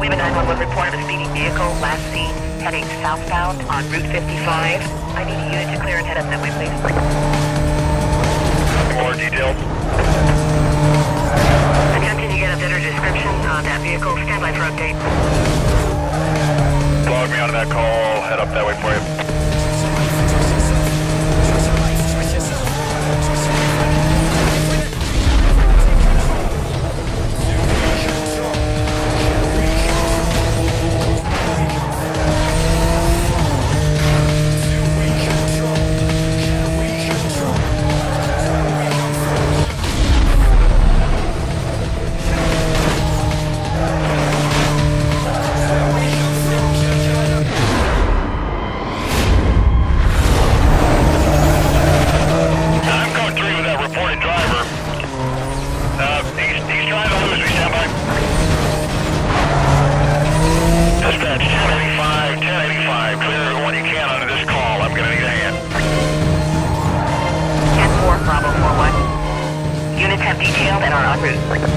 of a speeding vehicle, last seen heading southbound on Route 55. I need a unit to clear and head up that way, please. More details. Attempting to get a better description on that vehicle. Stand by for update. Log me onto that call. Head up that way for you. 10-4,